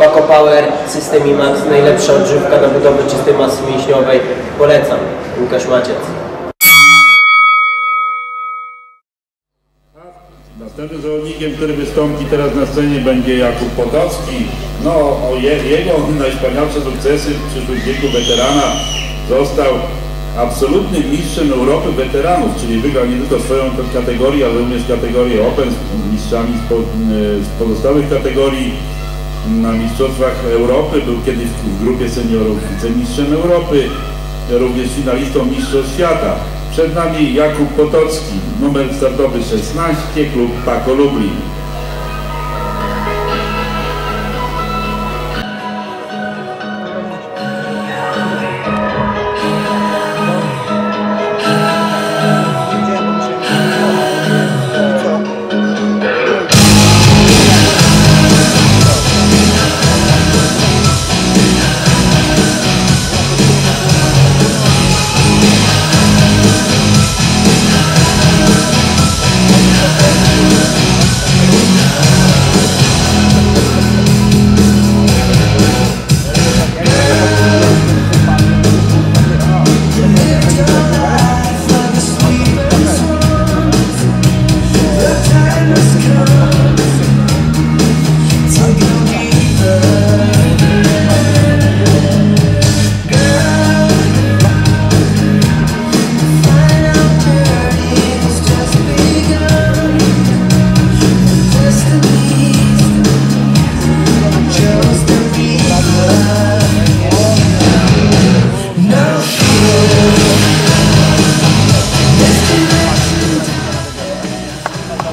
Paco Power, System IMAX, najlepsza odżywka na budowę czystej masy mięśniowej. Polecam. Łukasz Maciec. Następnym zawodnikiem, który wystąpi teraz na scenie będzie Jakub Potocki. No, o je, jego najwspanialsze sukcesy w przyszłym wieku weterana został absolutnym mistrzem Europy weteranów, czyli wygrał nie tylko swoją kategorię, ale również kategorię Open z mistrzami z, z pozostałych kategorii na Mistrzostwach Europy. Był kiedyś w grupie seniorów wicemistrzem Europy, również finalistą Mistrzostw Świata. Przed nami Jakub Potocki, numer startowy 16, klub Paco Lublin.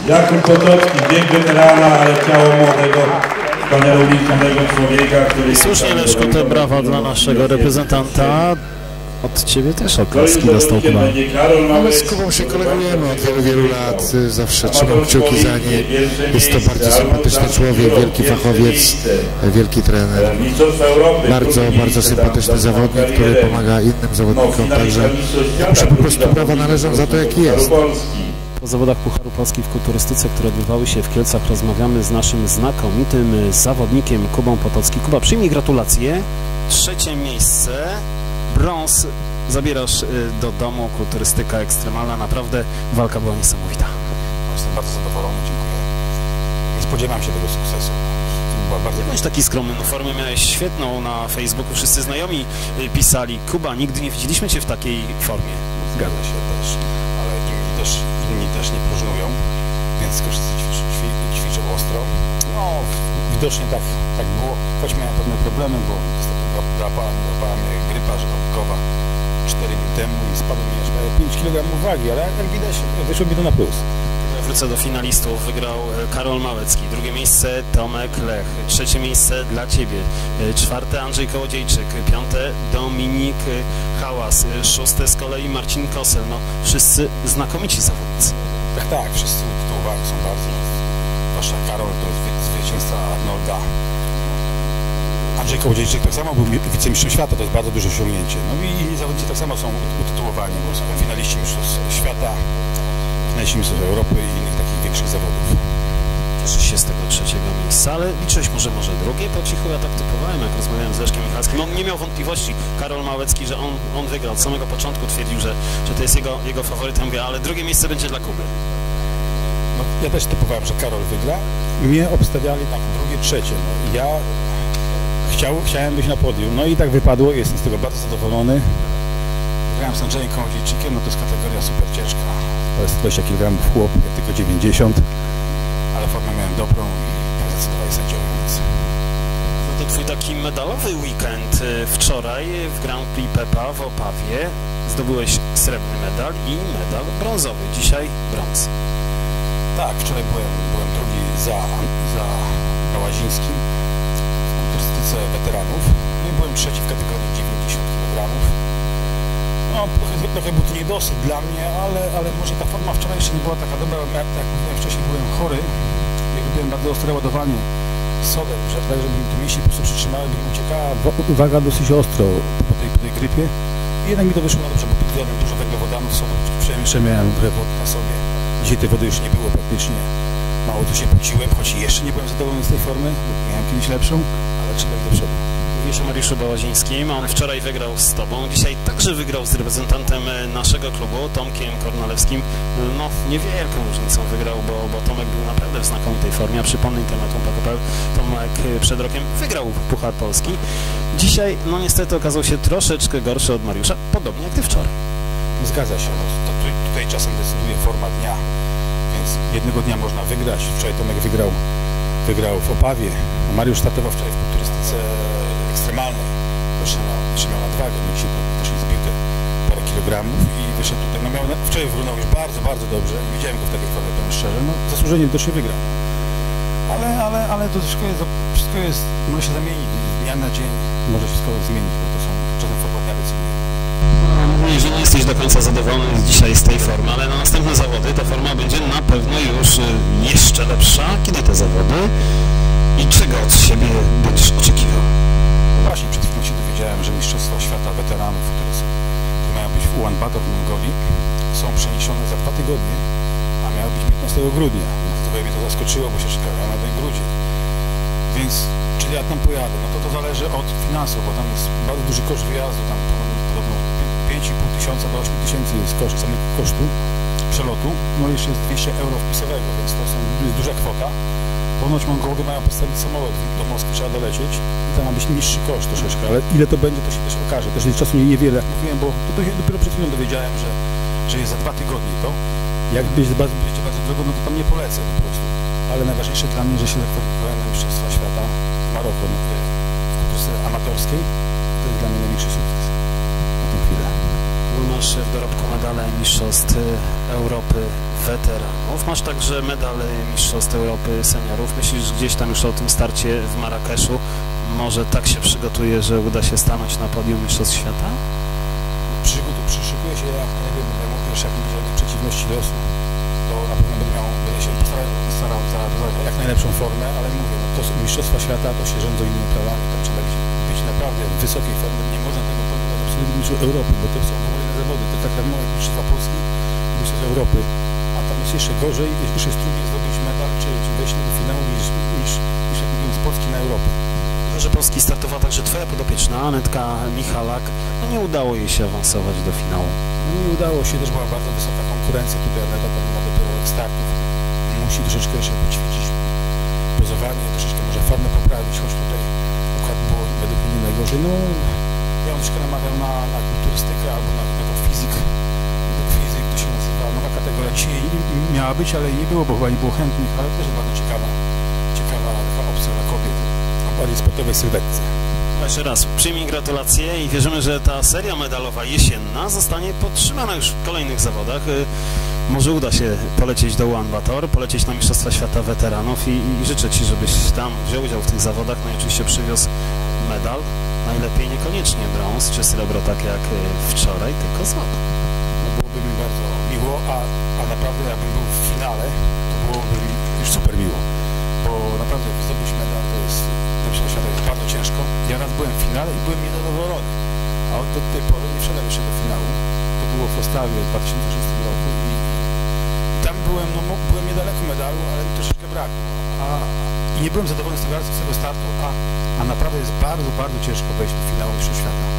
Jakub Potocki, wiek weterana, ale ciało młodego, człowieka, który... Słusznie Leszku, te brawa dla naszego reprezentanta. Od Ciebie też oklaski dostał zawodnikiem chyba. Karol My z Kubą się kolegujemy od wielu, wielu lat. y, Zawsze trzymam kciuki za nie. Jest to bardzo sympatyczny człowiek, wielki fachowiec, wielki trener. Bardzo, bardzo sympatyczny zawodnik, który pomaga innym zawodnikom. Także mu się po prostu brawa należą za to, jaki jest. Po zawodach Pucharu Polski w kulturystyce, które odbywały się w Kielcach, rozmawiamy z naszym znakomitym zawodnikiem Kubą Potocki. Kuba, przyjmij gratulacje. Trzecie miejsce, brąz. Zabierasz y, do domu, kulturystyka ekstremalna. Naprawdę walka była niesamowita. Jestem bardzo zadowolony, dziękuję. Nie spodziewam się tego sukcesu. Bardzo Byłeś taki skromny, no formę miałeś świetną na Facebooku, wszyscy znajomi y, pisali. Kuba, nigdy nie widzieliśmy Cię w takiej formie. Zgadza się też, też, inni też nie próżnują, więc każdy ćwiczy, ostro. No, widocznie tak, tak było, choć miałem pewne problemy, bo niestety drapała mnie grypa żołądkowa 4 dni temu i spadło mi aż prawie 5 kg wagi, ale jak widać wyszło mi to na plus. Wrócę do finalistów. Wygrał e, Karol Małecki. Drugie miejsce Tomek Lech. Trzecie miejsce dla Ciebie. E, Czwarte Andrzej Kołodziejczyk. Piąte Dominik Hałas. E, Szóste z kolei Marcin Kosel. No, wszyscy znakomici zawodnicy. Tak, tak, wszyscy utytułowani są bardzo, zwłaszcza Karol to jest wy- zwycięzca Arnolda. Andrzej Kołodziejczyk tak samo był mi- wicemistrzem świata, to jest bardzo duże osiągnięcie. No i inni zawodnicy tak samo są ut- utytułowani, bo są finaliści mistrzostw świata, finaliści mistrzostw Europy i innych takich większych zawodów. Cieszysz się z tego trzeciego miejsca, ale liczyłeś może może drugie po cichu. Ja tak typowałem, jak rozmawiałem z Leszkiem Michalskim. On nie miał wątpliwości, Karol Małecki, że on, on wygra. Od samego początku twierdził, że, że to jest jego, jego faworytem. Mówię, ale drugie miejsce będzie dla Kuby. No, ja też typowałem, że Karol wygra. Mnie obstawiali tak drugie, trzecie. No, ja chciał, chciałem być na podium, no i tak wypadło jestem z tego bardzo zadowolony. Grałem z Andrzejem Kołodziejczykiem, no to jest kategoria super ciężka. To jest 20 kg chłop, ja tylko 90, ale formę miałem dobrą i sędziowie, więc No to twój taki medalowy weekend y, wczoraj w Grand Prix Pepa w Opawie. Zdobyłeś srebrny medal i medal brązowy. Dzisiaj brąz. tak, wczoraj byłem, byłem drugi za, za Gałazińskim w kulturystyce weteranów, no i byłem trzeci w kategorii 90 kg. No, trochę, trochę był to niedosyt dla mnie, ale, ale może ta forma wczoraj jeszcze nie była taka dobra, jak, jak mówiłem wcześniej, byłem chory bardzo ostre ładowanie sodem, że tak, żeby tu mięśnie po prostu przytrzymały, by uciekała wa- waga dosyć ostro po tej, po tej grypie. I jednak mi to wyszło na dobrze, bo piłem dużo węglowodanów, sodu, jeszcze miałem trochę wody na sobie. Dzisiaj tej wody już nie było praktycznie. Mało tu się pociłem, choć jeszcze nie byłem zadowolony z tej formy, bo miałem kiedyś lepszą, ale trzeba iść do przodu. Mówisz o Mariuszu Bałazińskim, on wczoraj wygrał z Tobą, dzisiaj także wygrał z reprezentantem e, naszego klubu, Tomkiem Kornalewskim. No, niewielką różnicą wygrał, bo, bo Tomek był naprawdę w znakomitej formie, a przypomnę internautom PKP, Tomek e, przed rokiem wygrał Puchar Polski. Dzisiaj, no niestety okazał się troszeczkę gorszy od Mariusza, podobnie jak Ty wczoraj. Zgadza się, no, to tu, tutaj czasem decyduje forma dnia, więc jednego dnia można wygrać. Wczoraj Tomek wygrał, wygrał w Opawie, Mariusz startował wczoraj w turystyce Jeszcze miał, jeszcze miał nadwagę, no dzisiaj też zbił te parę kilogramów i wyszedł tutaj. No miał, wczoraj wyglądał już bardzo, bardzo dobrze widziałem go w takiej formie, powiem szczerze, no zasłużenie też się wygrał. Ale, ale, ale to wszystko jest, wszystko jest, może się zamienić, z dnia na dzień może się wszystko zmienić, bo to są czasem forma dnia decyduje. Mówisz, że nie jesteś do końca zadowolony dzisiaj z tej formy, ale na następne zawody ta forma będzie na pewno już y, jeszcze lepsza. Kiedy te zawody? I czego od siebie będziesz oczekiwał? Właśnie przed chwilą się dowiedziałem, że Mistrzostwa Świata Weteranów, które, są, które mają być w Ulaanbaatar w Mongolii, są przeniesione za dwa tygodnie, a miały być 15 grudnia. Więc to mnie to zaskoczyło, bo się czekałem na ten grudzień. Więc, czy ja tam pojadę? No to to zależy od finansów, bo tam jest bardzo duży koszt wyjazdu, tam podobno 5,5 tysiąca do 8 tysięcy jest koszt samego kosztu przelotu. No i jeszcze jest 200 euro wpisowego, więc to są, jest duża kwota. Ponoć Mongołowie mają postawić samolot do Moskwy, trzeba dolecieć i tam ma być niższy koszt troszeczkę, ale ile to będzie, to się też okaże. Też jest czasu nie, niewiele, jak mówiłem, bo to, się dopiero przed chwilą dowiedziałem, że, że jest za dwa tygodnie to. Jak bardzo, będzie bardzo drogo, no to tam nie polecę po prostu. Ale najważniejsze dla mnie, że się zakwalifikowałem na Mistrzostwa Świata w Maroku, no, w w amatorskiej. To jest dla mnie największy sukces na tę chwilę. Masz w dorobku medale Mistrzostw Europy Weteranów. Masz także medal Mistrzostw Europy Seniorów. Myślisz gdzieś tam już o tym starcie w Marrakeszu? Może tak się przygotuje, że uda się stanąć na podium Mistrzostw Świata? Przyszykuję się jak najlepiej, będę mówił, że jak żadnej przeciwności losu, to na pewno będę, miał, będę się starał, starał za, za jak najlepszą formę, ale mówię, no to są Mistrzostwa Świata, to się rządzą innymi prawami, tam trzeba być, być naprawdę w wysokiej formie, nie można tego porównywać absolutnie do Europy, bo to są w ogóle zawody, to tak jak moje Mistrzostwa Polski, Mistrzostwa Europy, a tam jest jeszcze gorzej, jeszcze jest trudniej zdobyć medal, czy, czy wejść do finału niż, niż, niż jak mówię, z Polski na Europę. Tylko, że Polski startowała także Twoja podopieczna, Anetka Michalak. No nie udało jej się awansować do finału. No i udało się, też była bardzo wysoka konkurencja tutaj, ale to ma dopiero od startów. Musi troszeczkę jeszcze poćwiczyć pozowanie, troszeczkę może formę poprawić, choć tutaj układ było według mnie nie najgorzej. No, troszkę namawiał na, na kulturystykę albo na, to fizyk, to się nazywa, nowa kategoria. Dzisiaj miała być, ale nie było, bo chyba nie było chętnych, ale też bardzo ciekawa, ciekawa taka opcja dla kobiet o bardziej sportowej sylwetce. Jeszcze raz przyjmij gratulacje i wierzymy, że ta seria medalowa jesienna zostanie podtrzymana już w kolejnych zawodach. Y, Może uda się polecieć do Ulaanbaatar, polecieć na Mistrzostwa Świata Weteranów i, i życzę Ci, żebyś tam wziął udział w tych zawodach, no i oczywiście przywiózł medal. Najlepiej niekoniecznie brąz czy srebro, tak jak y, wczoraj, tylko złoto. no byłoby mi bardzo miło, a, a naprawdę jakbym był w finale, to byłoby mi już super miło, bo naprawdę zdobyć medal to jest, jest bardzo ciężko. Ja raz byłem w finale i byłem niezadowolony, a od tej pory nie wszedłem jeszcze do finału. To było w Ostawie w 2006 roku i, tam byłem, no byłem niedaleko medalu, ale mi troszeczkę brakło. A, I nie byłem zadowolony z tego, z tego startu, a, a naprawdę jest bardzo, bardzo ciężko wejść do finału Mistrzostw Świata.